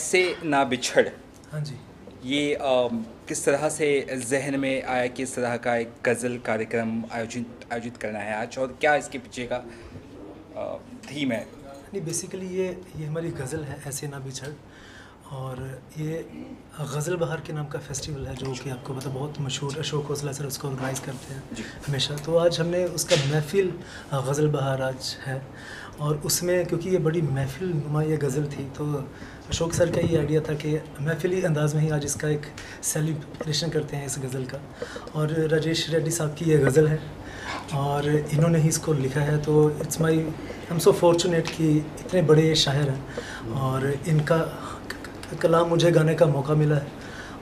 ऐसे ना बिछड़। हाँ जी। ये अम, किस तरह से जहन में आया किस तरह का एक गज़ल कार्यक्रम आयोजित आयोजित करना है आज? और क्या इसके पीछे का थीम है? नहीं बेसिकली ये ये हमारी गज़ल है ऐसे ना बिछड़। और ये गज़ल बहार के नाम का फेस्टिवल है जो कि आपको पता बहुत मशहूर अशोक हौसला सर उसको ऑर्गेनाइज़ करते हैं हमेशा। तो आज हमने उसका महफिल गज़ल बहार आज है। और उसमें क्योंकि ये बड़ी महफिल नुमा ये गज़ल थी तो अशोक सर का ये आइडिया था कि महफिली अंदाज में ही आज इसका एक सेलिब्रेशन करते हैं इस गज़ल का। और राजेश रेड्डी साहब की ये गज़ल है। और इन्होंने ही इसको लिखा है तो it's my am so fortunate कि इतने बड़े शायर हैं। और इनका कलाम मुझे गाने का मौका मिला है।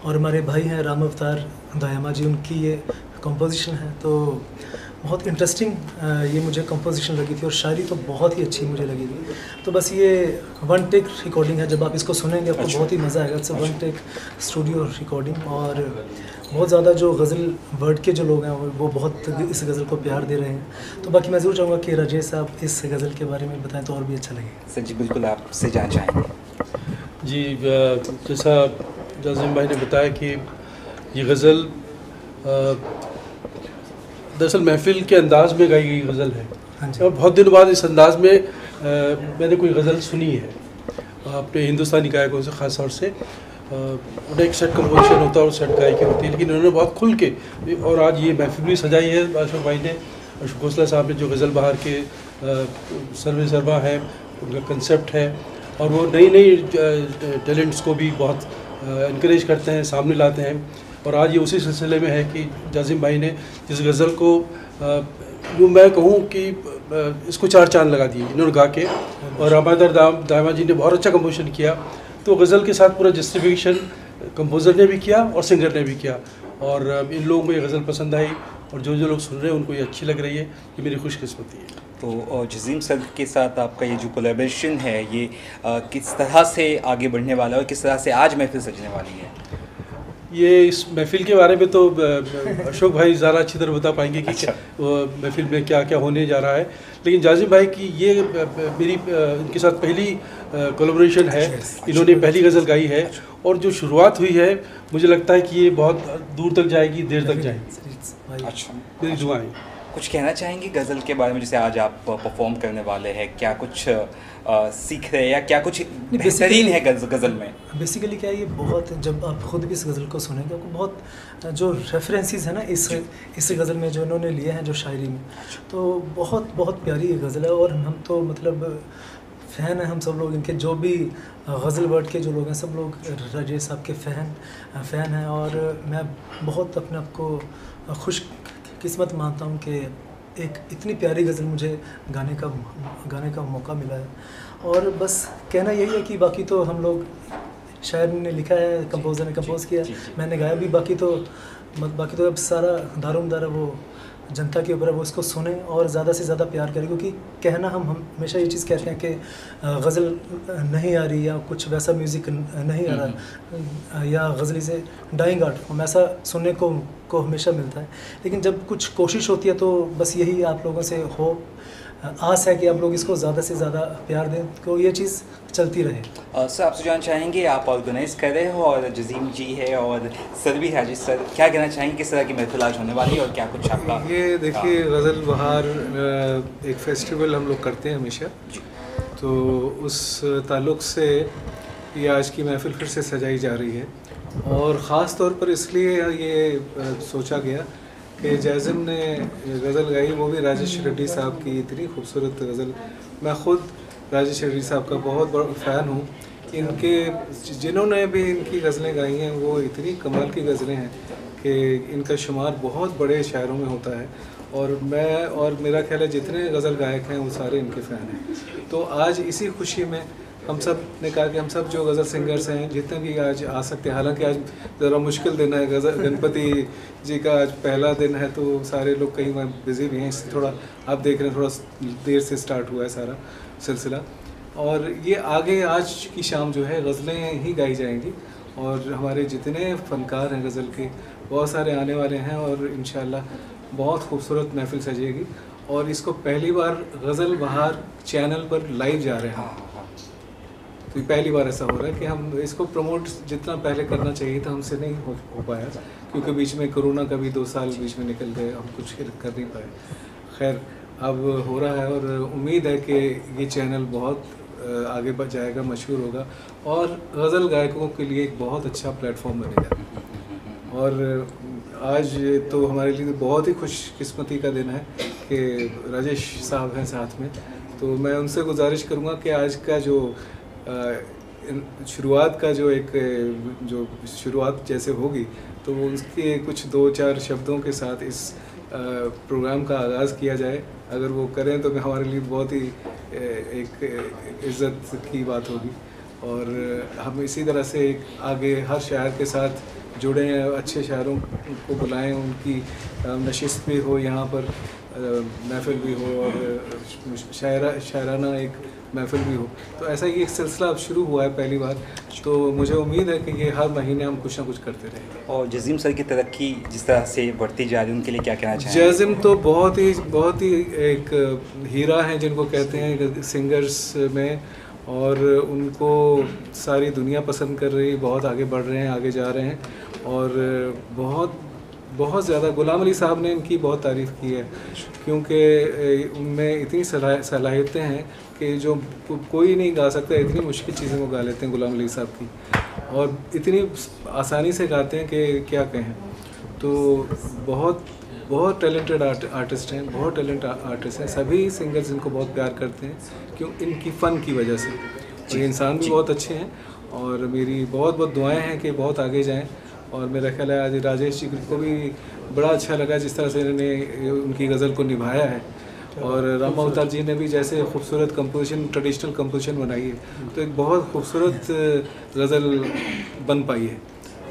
और हमारे भाई हैं राम अवतार दयामा जी, उनकी ये कंपोजिशन है तो बहुत इंटरेस्टिंग ये मुझे कंपोजिशन लगी थी और शायरी तो बहुत ही अच्छी मुझे लगी थी। तो बस ये वन टेक रिकॉर्डिंग है जब आप इसको सुनेंगे आपको बहुत ही मज़ा आएगा। It's one take studio recording और बहुत ज़्यादा जो गज़ल वर्ड के जो लोग हैं वो- बहुत इस गज़ल को प्यार दे रहे हैं। तो बाकी मैं ज़रूर चाहूँगा कि राजेश साहब इस गज़ल के बारे में बताएँ तो और भी अच्छा लगेगा। सर जी बिल्कुल आपसे जानना चाहेंगे जी जैसा जाजिम भाई ने बताया कि ये गज़ल दरअसल महफिल के अंदाज में गाई गई गज़ल है। हाँ और बहुत दिनों बाद इस अंदाज में अ, मैंने कोई गज़ल सुनी है अपने हिंदुस्तानी गायकों से ख़ास तौर से। उन्हें एक सेट कंपोजिशन होता है और सेट गायकी होती है लेकिन उन्होंने बहुत खुल के और आज ये महफिल भी सजाई है अशोक भाई ने अशोक घोसला साहब ने जो गज़ल बहार के सर्वे सरवा है उनका कंसेप्ट है और वो नई नई टैलेंट्स को भी बहुत इनक्रेज करते हैं सामने लाते हैं। और आज ये उसी सिलसिले में है कि जाजिम भाई ने जिस गज़ल को यूँ मैं कहूँ कि इसको चार चाँद लगा दिए, इन्होंने गा के। और रामादर दाम, दामा जी ने बहुत अच्छा कंपोजिशन किया। तो गज़ल के साथ पूरा जस्टिफिकेशन कंपोज़र ने भी किया और सिंगर ने भी किया। और इन लोगों को ये गज़ल पसंद आई और जो जो लोग सुन रहे हैं, उनको ये अच्छी लग रही है ये मेरी खुशकस्मती है। तो जजीम सर के साथ आपका ये जो कोलेब्रेशन है, ये किस तरह से आगे बढ़ने वाला है और किस तरह से आज महफिल सजने वाली है? ये इस महफिल के बारे में तो अशोक भाई ज़्यादा अच्छी तरह बता पाएँगे कि अच्छा। वो महफिल में क्या क्या होने जा रहा है। लेकिन जाजिम भाई की ये मेरी इनके साथ पहली कोलोब्रेशन है। इन्होंने पहली गज़ल गाई है। और जो शुरुआत हुई है मुझे लगता है कि ये बहुत दूर तक जाएगी देर तक जाएगी। अच्छा। मेरी दुआएँ। कुछ कहना चाहेंगे गज़ल के बारे में जैसे आज आप परफॉर्म करने वाले हैं क्या कुछ अ, सीख रहे हैं या क्या कुछ बेहतरीन है गज़- गज़ल में? बेसिकली क्या है ये बहुत जब आप खुद भी इस गज़ल को सुनेंगे आपको बहुत जो रेफरेंसेस है ना इस इस गज़ल में जो इन्होंने लिए हैं जो शायरी में तो बहुत बहुत प्यारी ये गज़ल है और हम तो मतलब फ़ैन हैं हम सब लोग इनके जो भी गज़ल वर्ड के जो लोग हैं सब लोग राजेश साहब के फ़ैन फ़ैन हैं और मैं बहुत अपने आप को खुश किस्मत मानता हूँ कि एक इतनी प्यारी गज़ल मुझे गाने का गाने का मौका मिला है और बस कहना यही है कि बाकी तो हम लोग शायर ने लिखा है कंपोज़र ने कंपोज किया। मैंने गाया भी बाकी तो बाकी तो अब सारा दारोमदार है वो जनता के ऊपर वो इसको सुने और ज़्यादा से ज़्यादा प्यार करें क्योंकि कहना हम हम हमेशा ये चीज़ कहते हैं कि गज़ल नहीं आ रही या कुछ वैसा म्यूज़िक नहीं आ रहा या गज़ली से डाइंग आर्ट फॉर्म ऐसा सुनने को को हमेशा मिलता है। लेकिन जब कुछ कोशिश होती है तो बस यही आप लोगों से हो आस है कि आप लोग इसको ज़्यादा से ज़्यादा प्यार दें तो ये चीज़ चलती रहे। सर आपसे जानना चाहेंगे आप ऑर्गेनाइज कर रहे हो और जजीम जी है और सर भी है? जी सर क्या कहना चाहेंगे किस तरह की महफिल आज होने वाली है और क्या कुछ आपका? ये देखिए गज़ल बहार एक फेस्टिवल हम लोग करते हैं हमेशा। तो उस ताल्लुक़ से ये आज की महफिल फिर से सजाई जा रही है। और ख़ास तौर पर इसलिए ये सोचा गया कि जैज़म ने गज़ल गाई, वो भी राजेश रेड्डी साहब की इतनी खूबसूरत गज़ल। मैं ख़ुद राजेश रेड्डी साहब का बहुत बड़ा फ़ैन हूँ। इनके, जिन्होंने भी इनकी गज़लें गाई हैं, वो इतनी कमाल की गज़लें हैं कि इनका शुमार बहुत बड़े शायरों में होता है। और मैं और मेरा ख्याल है जितने गज़ल गायक हैं, वो सारे इनके फ़ैन हैं। तो आज इसी खुशी में हम सबने कहा कि हम सब जो गज़ल सिंगर्स हैं, जितने भी आज आ सकते हैं, हालाँकि आज ज़रा मुश्किल दिन है, गज़ल, गणपति जी का आज पहला दिन है तो सारे लोग कहीं वहाँ बिज़ी भी हैं इससे थोड़ा आप देख रहे हैं, थोड़ा देर से स्टार्ट हुआ है सारा सिलसिला। और ये आगे आज की शाम जो है, गज़लें ही गाई जाएँगी, और हमारे जितने फ़नकार हैं गज़ल के, बहुत सारे आने वाले हैं, और इन बहुत खूबसूरत महफिल सजेगी। और इसको पहली बार गज़ल बहार चैनल पर लाइव जा रहे हैं। हाँ। तो पहली बार ऐसा हो रहा है कि हम इसको प्रमोट जितना पहले करना चाहिए था हमसे नहीं हो, हो पाया। क्योंकि बीच में कोरोना का भी दो साल बीच में निकल गए हम कुछ कर नहीं पाए। खैर अब हो रहा है और उम्मीद है कि ये चैनल बहुत आगे बढ़ जाएगा मशहूर होगा और गज़ल गायकों के लिए एक बहुत अच्छा प्लेटफॉर्म बनेगा। और आज तो हमारे लिए बहुत ही खुशकिस्मती का दिन है कि राजेश साहब हैं साथ में। तो मैं उनसे गुजारिश करूँगा कि आज का जो शुरुआत का जो एक, जो शुरुआत जैसे होगी तो उसके कुछ दो चार शब्दों के साथ इस प्रोग्राम का आगाज़ किया जाए। अगर वो करें तो हमारे लिए बहुत ही एक, इज़्ज़त की बात होगी। और हम इसी तरह से एक आगे हर शायर के साथ जुड़े अच्छे शायरों को बुलाएँ, उनकी नशिस्त भी हो यहाँ पर महफिल भी हो और शायरा शायराना एक महफिल भी हो। तो ऐसा ही एक सिलसिला अब शुरू हुआ है पहली बार तो मुझे उम्मीद है कि ये हर महीने हम कुछ ना कुछ करते रहेंगे। और जजीम सर की तरक्की जिस तरह से बढ़ती जा रही है उनके लिए क्या कहना चाहिए जैज़िम तो बहुत ही बहुत ही एक हीरा हैं जिनको कहते हैं सिंगर्स में और उनको सारी दुनिया पसंद कर रही है बहुत आगे बढ़ रहे हैं आगे जा रहे हैं और बहुत बहुत ज़्यादा गुलाम अली साहब ने इनकी बहुत तारीफ़ की है क्योंकि उनमें इतनी सलाह सलाहियतें हैं कि जो को- कोई नहीं गा सकता इतनी मुश्किल चीज़ें वो गा लेते हैं गुलाम अली साहब की। और इतनी आसानी से गाते हैं कि क्या कहें। तो बहुत बहुत टैलेंटेड आर्ट, आर्टिस्ट हैं बहुत टैलेंट आर्टिस्ट हैं। सभी सिंगर्स इनको बहुत प्यार करते हैं क्यों? इनकी फ़न की वजह से। ये इंसान भी बहुत अच्छे हैं और मेरी बहुत बहुत दुआएँ हैं कि बहुत आगे जाएँ। और मेरा ख्याल है आज राजेश जी को भी बड़ा अच्छा लगा जिस तरह से इन्होंने उनकी गज़ल को निभाया है। और रामा अवतार जी ने भी जैसे खूबसूरत कंपोजिशन ट्रेडिशनल कंपोजिशन बनाई है। तो एक बहुत खूबसूरत गज़ल बन पाई है।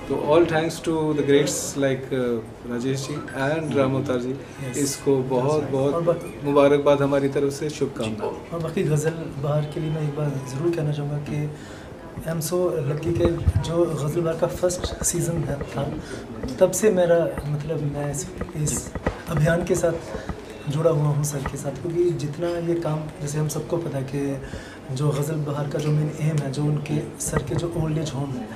तो all thanks to the greats like Rajesh ji and Ram Avtar ji. इसको बहुत बहुत मुबारकबाद हमारी तरफ़ से शुभकामनाएँ। और बाकी गज़ल बहार के लिए मैं एक बार ज़रूर कहना चाहूँगा कि आई एम सो लकी कि जो गज़ल बहार का फ़र्स्ट सीज़न था तब से मेरा मतलब मैं इस, इस अभियान के साथ जुड़ा हुआ हूँ सर के साथ क्योंकि जितना ये काम, जैसे हम सबको पता है कि जो गज़ल बहार का जो मेन एम है, जो उनके सर के जो ओल्ड एज होम है,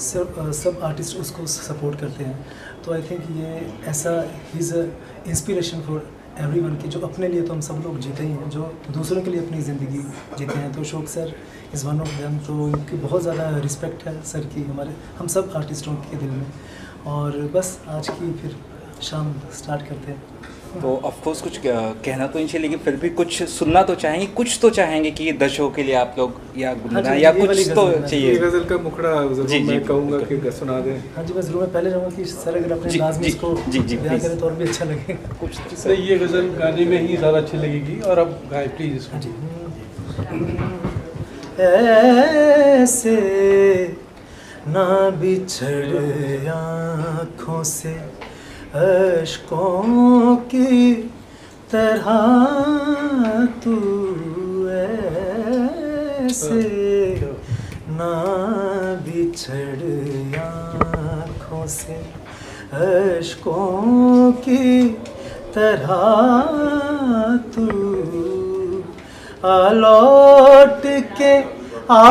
सब सब आर्टिस्ट उसको सपोर्ट करते हैं। तो आई थिंक ये ऐसा इज़ इंस्पिरेशन फॉर एवरीवन की जो अपने लिए तो हम सब लोग जीते ही हैं, जो दूसरों के लिए अपनी ज़िंदगी जीते हैं। तो शोक sir is one of them तो उनकी बहुत ज़्यादा रिस्पेक्ट है सर की, हमारे, हम सब आर्टिस्टों के दिल में। और बस आज की फिर शाम स्टार्ट करते हैं। तो ऑफ़ कोर्स कुछ कहना तो नहीं चाहिए लेकिन फिर भी कुछ सुनना तो चाहेंगे कुछ तो चाहेंगे कि दर्शकों के लिए आप लोग या गुनगुना या कुछ तो है। चाहिए। गज़ल का मुखड़ा ज़रूर जी, जी, मैं कहूँगा कि सुना दें। हाँ जी मैं ज़रूर मैं पहले चाहूँगा कि सर अगर अपने जी, लाजमी जी, इसको जी, जी, करें तो और भी अच्छा लगेगा। कुछ इसलिए ये गज़ल गाने में ही ज़्यादा अच्छी लगेगी और अब गाए प्लीज़ इसको। हाँ जी। ऐसे ना बिछड़ आँखों से अशकों की तरह तू ऐसे ना बिछड़ आँखों से। अशकों की तरह तू आ के आ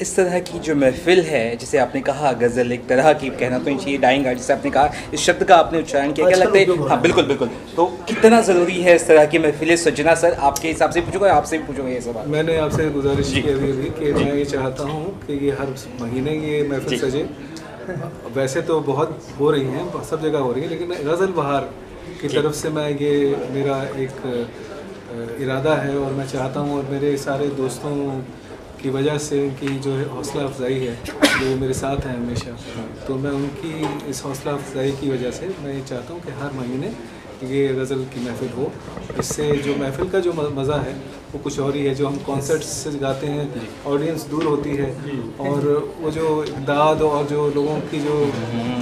इस तरह की जो महफिल है जिसे आपने कहा गज़ल एक तरह की कहना तो चाहिए डाइंग आर्ट जिसे आपने कहा इस शब्द का आपने उच्चारण किया क्या लगता है हाँ बिल्कुल बिल्कुल। तो कितना ज़रूरी है इस तरह की महफिलें? सजना सर आपके हिसाब से पूछूँगा आपसे भी पूछूँगा ये सवाल? मैंने आपसे गुजारिश की अभी अभी कि मैं ये चाहता हूँ कि ये हर महीने ये महफिल सजे। वैसे तो बहुत हो रही हैं सब जगह हो रही है लेकिन गज़ल बहार की तरफ़ से मैं ये मेरा एक इरादा है और मैं चाहता हूँ और मेरे सारे दोस्तों की वजह से उनकी जो है हौसला अफजाई है, जो मेरे साथ हैं हमेशा। तो मैं उनकी इस हौसला अफजाई की वजह से मैं ये चाहता हूँ कि हर महीने ये गज़ल की महफ़िल हो। इससे जो महफ़िल का जो मज़ा है, वो कुछ और ही है। जो हम कॉन्सर्ट्स से गाते हैं ऑडियंस दूर होती है और वो जो दाद और जो लोगों की जो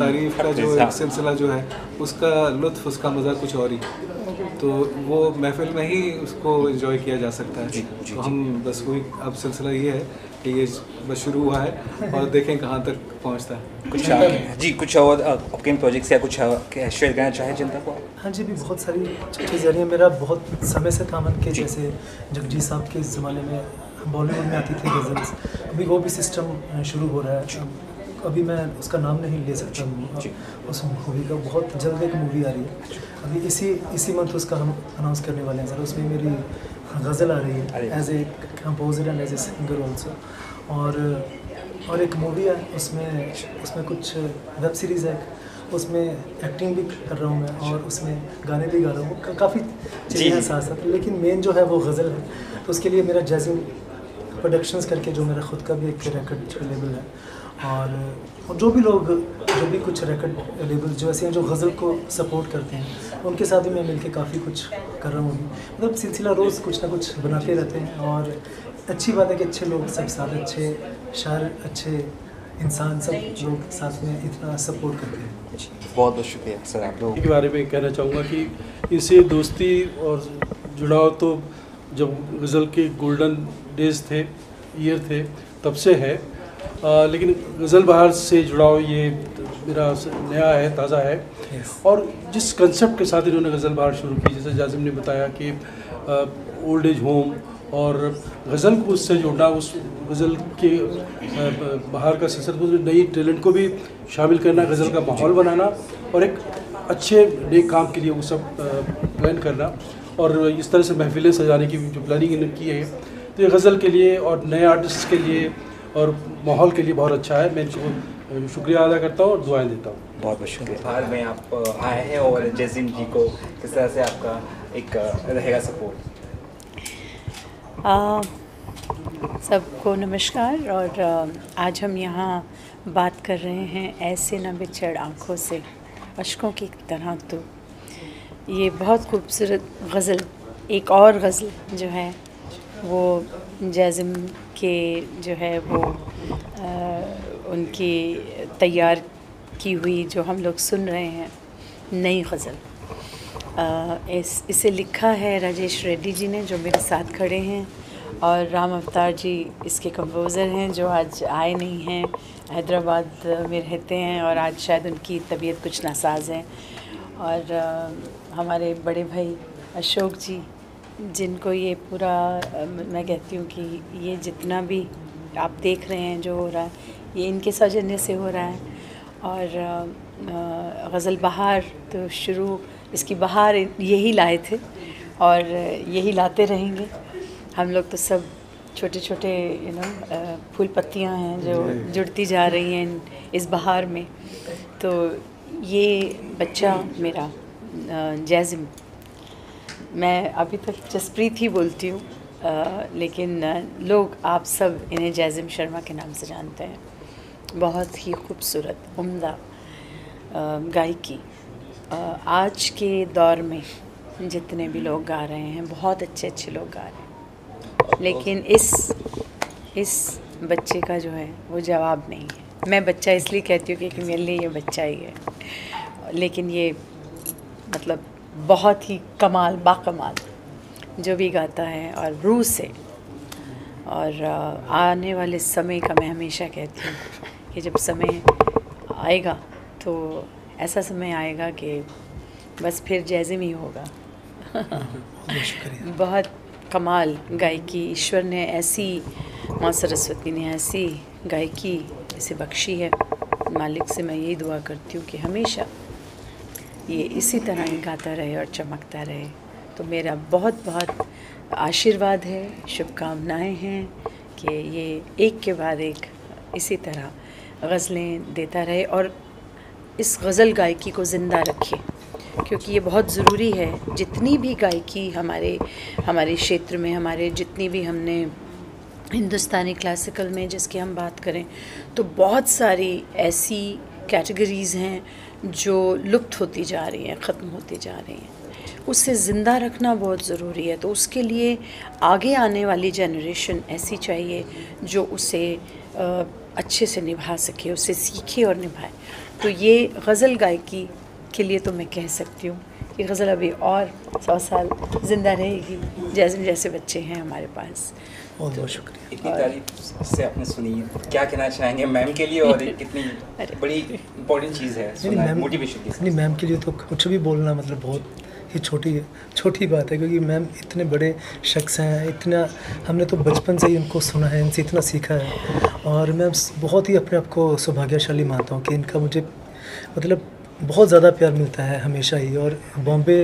तारीफ़ का जो सिलसिला जो है, उसका लुत्फ़, उसका मज़ा कुछ और ही। तो वो महफ़िल में ही उसको इन्जॉय किया जा सकता है। तो हम बस वही अब सिलसिला ये है कि ये बस शुरू हुआ है और देखें कहाँ तक पहुँचता है। कुछ जी कुछ और अपकमिंग प्रोजेक्ट्स या कुछ शेयर करना चाहे जनता को हाँ जी भी बहुत सारी चीज़ें रही हैं। मेरा बहुत समय से था मन के जैसे जगजीत साहब के ज़माने में बॉलीवुड में आती थी गज़ल्स अभी वो भी सिस्टम शुरू हो रहा है। अब- अभी मैं उसका नाम नहीं ले सकता हूँ। उस मूवी का बहुत जल्द एक मूवी आ रही है। अभी इसी इसी मंथ उसका हम अनाउंस करने वाले हैं। सर उसमें मेरी गज़ल आ रही है as a composer and as a singer also और और एक मूवी है उसमें उसमें कुछ वेब सीरीज़ है। उसमें एक्टिंग भी कर रहा हूँ मैं और उसमें गाने भी गा रहा हूँ। का- काफ़ी चीज़ें हैं साथ साथ लेकिन मेन जो है वो गज़ल है। तो उसके लिए मेरा जैजिम प्रोडक्शंस करके जो मेरा खुद का भी एक रिकॉर्ड लेबल है और और जो भी लोग जो भी कुछ रिकॉर्ड लेबल जो ऐसे हैं जो गज़ल को सपोर्ट करते हैं उनके साथ भी मैं मिलके काफ़ी कुछ कर रहा हूँ। मतलब सिलसिला रोज़ कुछ ना कुछ बनाते रहते हैं और अच्छी बात है कि अच्छे लोग सब साथ अच्छे शायर अच्छे इंसान सब लोग साथ में इतना सपोर्ट करते हैं। बहुत बहुत शुक्रिया सर आप लोग के बारे में कहना चाहूँगा कि इसे दोस्ती और जुड़ाव तो जब गज़ल के गोल्डन डेज़ थे ईयर थे तब से है। आ, लेकिन गज़ल बहार से जुड़ाव ये मेरा नया है ताज़ा है। और जिस कंसेप्ट के साथ इन्होंने गज़ल बहार शुरू की जैसे जाजिम ने बताया कि ओल्ड एज होम और गज़ल को उससे जोड़ना उस गज़ल के बाहर का सिलसिला उसमें नई टैलेंट को भी शामिल करना गज़ल का माहौल बनाना और एक अच्छे नेक काम के लिए वो सब प्लान करना और इस तरह से महफिलें सजाने की जो प्लानिंग इन्होंने की है। तो ये गज़ल के लिए और नए आर्टिस्ट के लिए और माहौल के लिए बहुत अच्छा है। मैं इनको शुक्रिया अदा करता हूँ और दुआएँ देता हूँ। बहुत बहुत शुक्रिया। बाहर में आप आए हैं और जैसिम जी को किस तरह से आपका एक रहेगा सपोर्ट? सबको नमस्कार और आज हम यहाँ बात कर रहे हैं ऐसे न बिछड़ आँखों से अशकों की तरह तो। ये बहुत खूबसूरत गज़ल एक और गज़ल जो है वो जैज़म के जो है वो आ, उनकी तैयार की हुई जो हम लोग सुन रहे हैं नई गज़ल। इस इसे लिखा है राजेश रेड्डी जी ने जो मेरे साथ खड़े हैं और राम अवतार जी इसके कंपोज़र हैं जो आज आए नहीं हैं हैदराबाद में रहते हैं और आज शायद उनकी तबीयत कुछ नासाज है। और अ, हमारे बड़े भाई अशोक जी जिनको ये पूरा मैं कहती हूँ कि ये जितना भी आप देख रहे हैं जो हो रहा है ये इनके सौजन्य से हो रहा है। और गज़ल बहार तो शुरू इसकी बहार यही लाए थे और यही लाते रहेंगे। हम लोग तो सब छोटे छोटे यू नो फूल पत्तियाँ हैं जो जुड़ती जा रही हैं इस बहार में। तो ये बच्चा मेरा जैज़िम मैं अभी तक जसप्रीत ही बोलती हूँ लेकिन लोग आप सब इन्हें जैज़िम शर्मा के नाम से जानते हैं। बहुत ही खूबसूरत, उम्दा गायकी। आज के दौर में जितने भी लोग गा रहे हैं, बहुत अच्छे अच्छे लोग गा रहे हैं। लेकिन इस इस बच्चे का जो है, वो जवाब नहीं है। मैं बच्चा इसलिए कहती हूँ क्योंकि मेरे लिए ये बच्चा ही है। लेकिन ये मतलब बहुत ही कमाल बाकमाल जो भी गाता है और रूह से। और आने वाले समय का मैं हमेशा कहती हूँ कि जब समय आएगा तो ऐसा समय आएगा कि बस फिर जैज़िम ही होगा। बहुत कमाल गायकी ईश्वर ने ऐसी माँ सरस्वती ने ऐसी गायकी इसे बख्शी है। मालिक से मैं यही दुआ करती हूँ कि हमेशा ये इसी तरह ही गाता रहे और चमकता रहे। तो मेरा बहुत बहुत आशीर्वाद है, शुभकामनाएँ हैं कि ये एक के बाद एक इसी तरह गज़लें देता रहे और इस गज़ल गायकी को ज़िंदा रखे। क्योंकि ये बहुत ज़रूरी है, जितनी भी गायकी हमारे हमारे क्षेत्र में, हमारे जितनी भी हमने हिंदुस्तानी क्लासिकल में जिसकी हम बात करें तो बहुत सारी ऐसी कैटेगरीज़ हैं जो लुप्त होती जा रही हैं, ख़त्म होती जा रही हैं। उसे ज़िंदा रखना बहुत ज़रूरी है। तो उसके लिए आगे आने वाली जनरेशन ऐसी चाहिए जो उसे अच्छे से निभा सके, उसे सीखे और निभाए। तो ये गज़ल गायकी के लिए तो मैं कह सकती हूँ कि गज़ल अभी और सौ साल ज़िंदा रहेगी जैसे जैसे बच्चे हैं हमारे पास। बहुत बहुत शुक्रिया। इतनी तारीफ़ से आपने सुनी। है क्या कहना चाहेंगे मैम के लिए और कितनी बड़ी इंपॉर्टेंट चीज़ है मैम मोटिवेशन की नहीं मैम के लिए तो कुछ भी बोलना मतलब बहुत ही छोटी छोटी बात है क्योंकि मैम इतने बड़े शख्स हैं इतना हमने तो बचपन से ही उनको सुना है इनसे इतना सीखा है। और मैं बहुत ही अपने आप को सौभाग्यशाली मानता हूँ कि इनका मुझे मतलब बहुत ज़्यादा प्यार मिलता है हमेशा ही। और बॉम्बे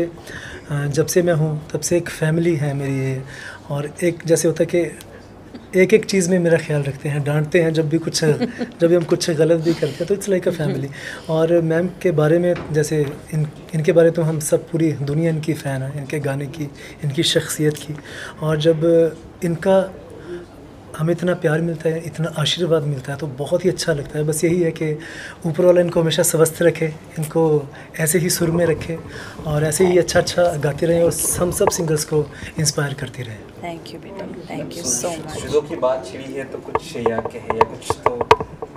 जब से मैं हूँ तब से एक फैमिली है मेरी ये। और एक जैसे होता है कि एक एक चीज़ में मेरा ख्याल रखते हैं डांटते हैं जब भी कुछ जब भी हम कुछ गलत भी करते हैं तो इट्स लाइक अ फैमिली और मैम के बारे में जैसे इन इनके बारे में तो हम सब पूरी दुनिया इनकी फ़ैन है इनके गाने की इनकी शख्सियत की। और जब इनका हमें इतना प्यार मिलता है इतना आशीर्वाद मिलता है तो बहुत ही अच्छा लगता है। बस यही है कि ऊपर वाला इनको हमेशा स्वस्थ रखे इनको ऐसे ही सुर में रखे और ऐसे ही अच्छा अच्छा गाते रहें और हम सब सिंगर्स को इंस्पायर करते रहें। थैंक यू बेटा। थैंक यू सो मच शुरू की बात छिड़ी है तो कुछ या कहे या कुछ तो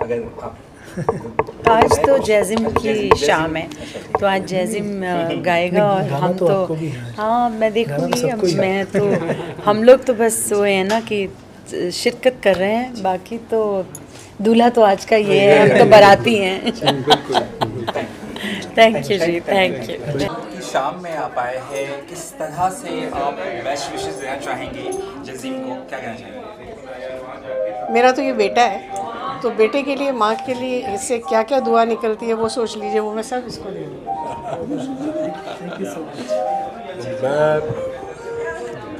अगर आप आज तो जैजिम की शाम है अच्छा, तो आज जैजिम गाएगा और हम तो तो है। हाँ मैं देखूँगी तो ही है। मैं तो हम लोग तो बस वो है ना कि शिरकत कर रहे हैं बाकी तो दूल्हा तो आज का ये है हम तो बाराती हैं। Thank you ji thank you शाम में आप आए हैं किस तरह से आप बेस्ट विशेष देना चाहेंगे जजीम को? क्या कहना चाहेंगे? मेरा तो ये बेटा है तो बेटे के लिए माँ के लिए इससे क्या क्या दुआ निकलती है वो सोच लीजिए वो मैं सब इसको दे दूँगी मैं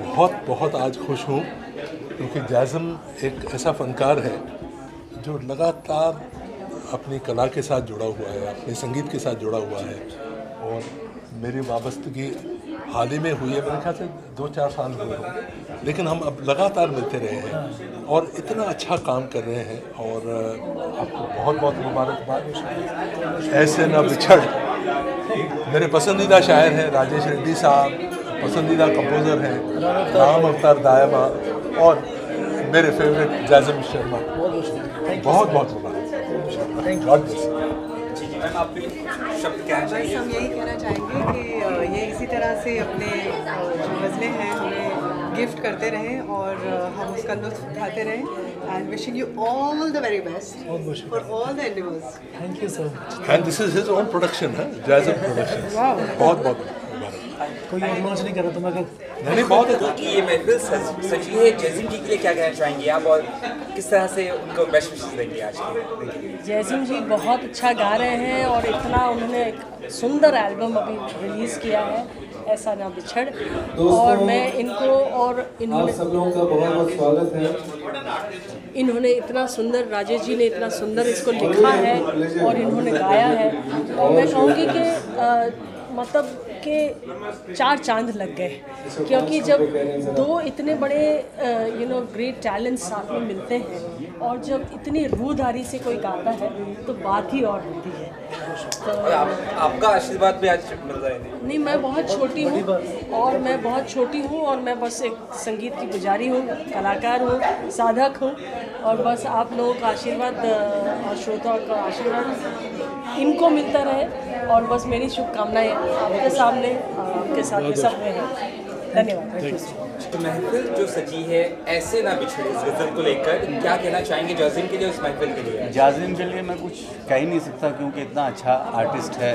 बहुत बहुत आज खुश हूँ। क्योंकि जैज़म एक ऐसा फनकार है जो लगातार अपनी कला के साथ जुड़ा हुआ है, अपने संगीत के साथ जुड़ा हुआ है और मेरी वाबस्तगी हाल ही में हुई है, मेरे ख्याल से दो चार साल हुए हैं लेकिन हम अब लगातार मिलते रहे हैं और इतना अच्छा काम कर रहे हैं और आपको बहुत बहुत मुबारकबाद। ऐसे न बिछड़। मेरे पसंदीदा शायर हैं राजेश रेड्डी साहब, पसंदीदा कंपोज़र हैं राम अवतार दायमा और मेरे फेवरेट जैजम शर्मा बहुत बहुत मुबारक। मैम आप शब्द कहना बस चाहिए हम यही कहना चाहेंगे कि ये इसी तरह से अपने जो गज़लें हैं हमें गिफ्ट करते रहें और हम उसका लुत्फ उठाते रहें। And wishing you all the very best for all the endeavours thank you so much and this is his own production है जैजम प्रोडक्शन बहुत बहुत। कोई और लॉन्च नहीं कर रहा तो मैं नहीं बहुत अच्छा कि ये महफिल सज है जैजिम जी के लिए क्या कहना चाहेंगे आप और किस तरह से उनको बेस्ट विशेष देंगे आज के जयसिंह जी बहुत अच्छा गा रहे हैं और इतना उन्होंने एक सुंदर एल्बम अभी रिलीज़ किया है ऐसा ना बिछड़। और मैं इनको और इन्होंने सब लोगों का बहुत बहुत स्वागत है। इन्होंने इतना सुंदर राजेश जी ने इतना सुंदर इसको लिखा है और इन्होंने गाया है। और मैं कहूँगी कि मतलब के चार चाँद लग गए। क्योंकि जब दो इतने बड़े यू नो ग्रेट टैलेंट साथ में मिलते हैं और जब इतनी रूदारी से कोई गाता है तो बात ही और होती है। आप, आपका आशीर्वाद भी आज मिल रहा है नहीं? मैं बहुत छोटी हूँ और मैं बहुत छोटी हूँ और मैं बस एक संगीत की पुजारी हूँ कलाकार हूँ साधक हूँ और बस आप लोगों का आशीर्वाद और श्रोताओं का आशीर्वाद इनको मिलता रहे और बस मेरी शुभकामनाएँ आपके सामने आपके साथ में सब में हैं धन्यवाद। तो महफिल जो सजी है ऐसे ना बिछड़े इस गज़ल को लेकर क्या कहना चाहेंगे जैजिम के लिए उस महफिल के लिए? जाजिम के लिए मैं कुछ कह ही नहीं सकता क्योंकि इतना अच्छा आर्टिस्ट है।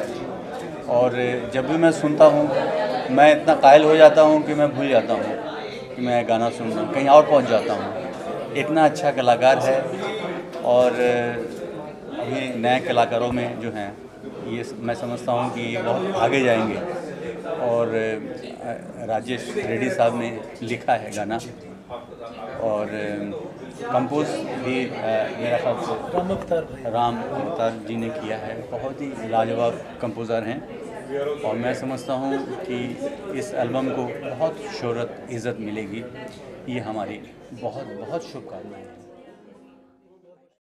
और जब भी मैं सुनता हूँ मैं इतना कायल हो जाता हूँ कि मैं भूल जाता हूँ कि मैं गाना सुन रहा हूँ कहीं और पहुँच जाता हूँ। इतना अच्छा कलाकार है और अभी नए कलाकारों में जो हैं ये मैं समझता हूँ कि ये बहुत आगे जाएँगे। और राजेश रेड्डी साहब ने लिखा है गाना। और कंपोज भी मेरा ख्याल से राम अवतार राम अवतार जी ने किया है। बहुत ही लाजवाब कंपोज़र हैं। और मैं समझता हूँ कि इस एल्बम को बहुत शोहरत इज़्ज़त मिलेगी। ये हमारी बहुत बहुत शुभकामनाएँ हैं।